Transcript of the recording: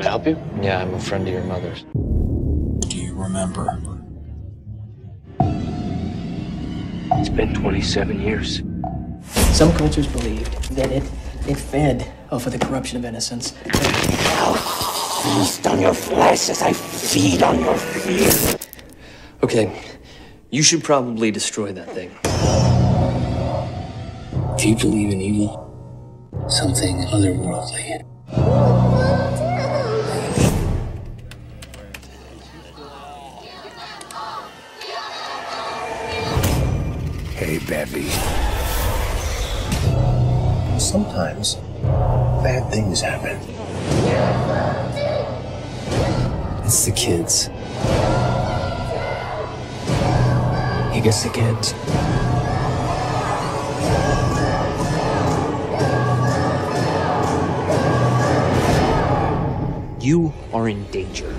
Can I help you? Yeah, I'm a friend of your mother's. Do you remember? It's been 27 years. Some cultures believed that it it fed off of the corruption of innocence. Feast on your flesh as I feed on your fear. Okay, you should probably destroy that thing. Do you believe in evil? Something otherworldly. Hey, Bevy. Sometimes bad things happen. It's the kids. He gets the kids. You are in danger.